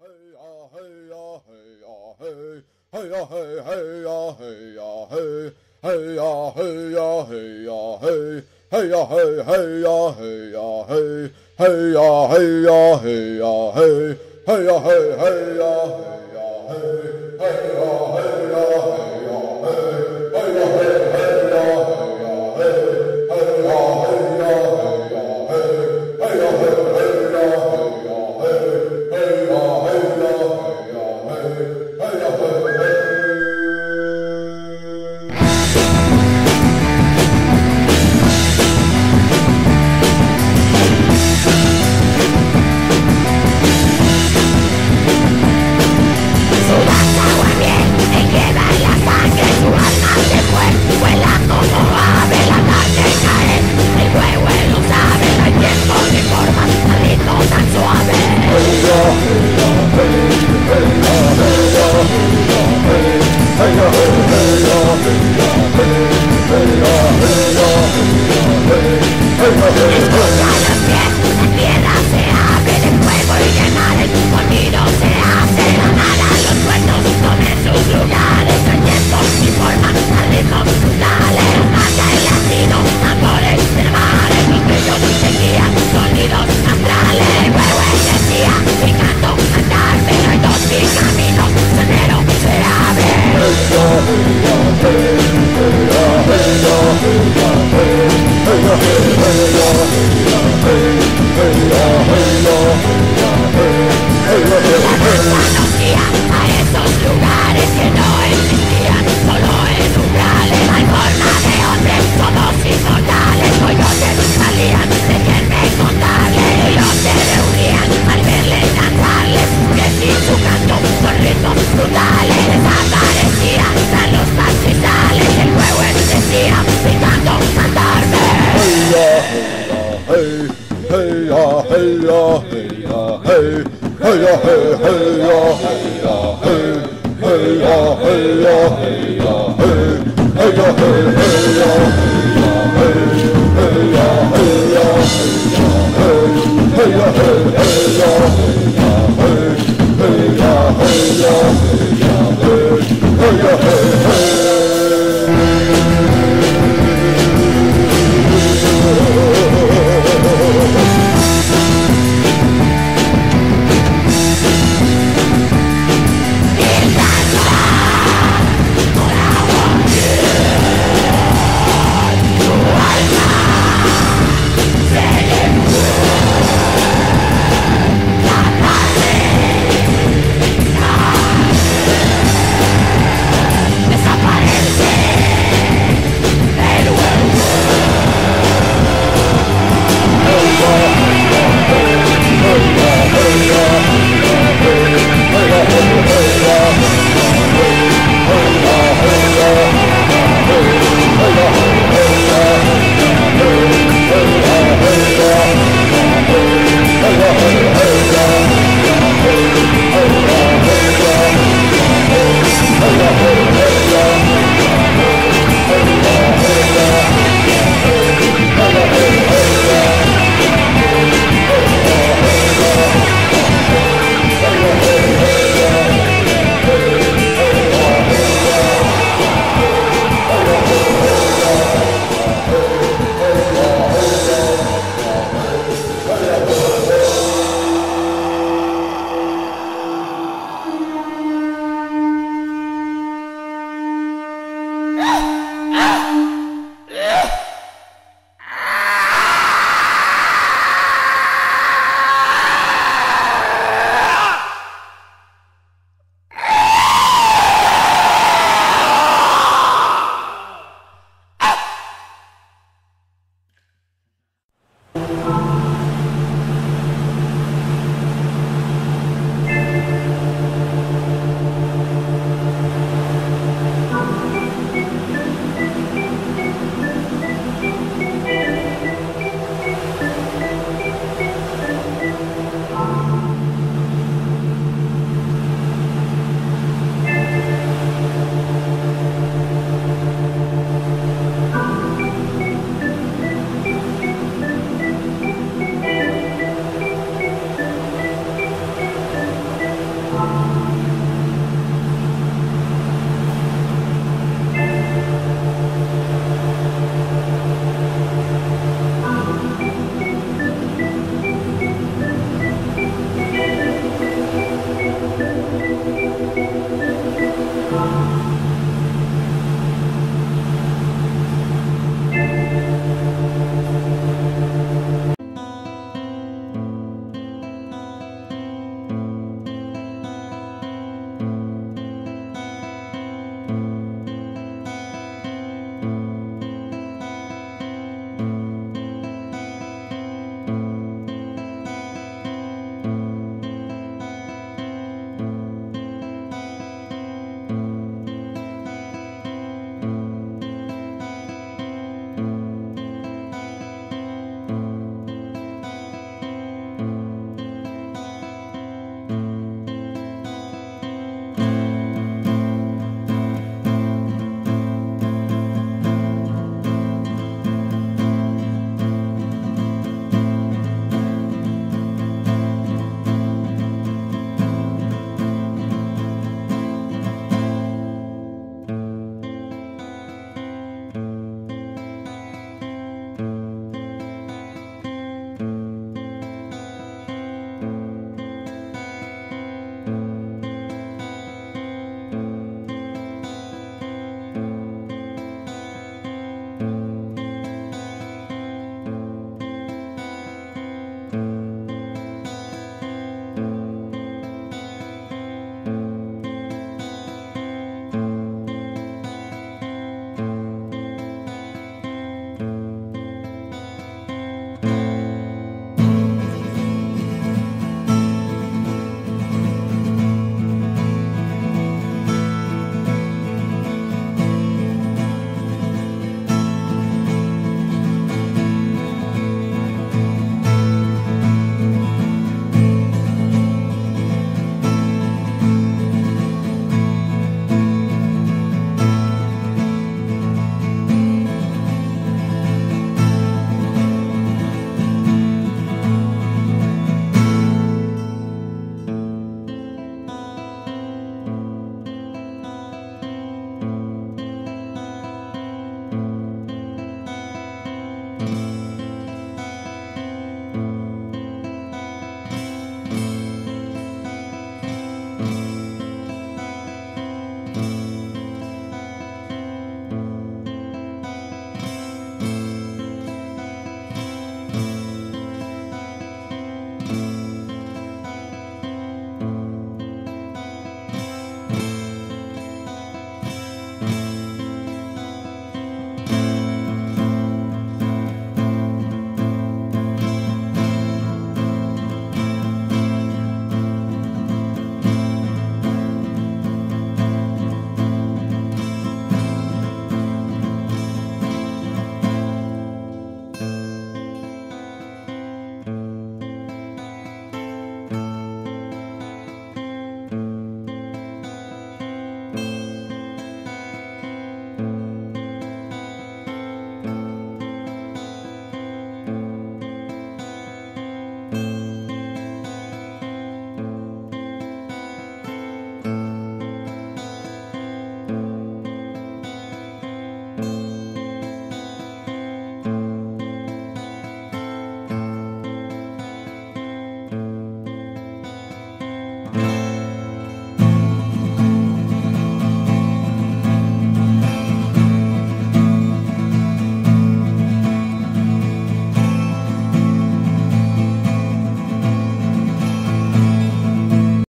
Hey ah hey ah hey ah hey hey ah hey hey ah hey ah hey hey ah hey ah hey ah hey hey ah hey hey ah hey ah hey hey ah hey ah hey ah hey hey ah hey hey ah hey ah hey hey ah hey Oh. hey hey ya hey ya hey ya hey hey ya hey hey ya hey ya hey hey ya hey ya hey ya hey hey ya hey hey ya hey ya hey ya hey ya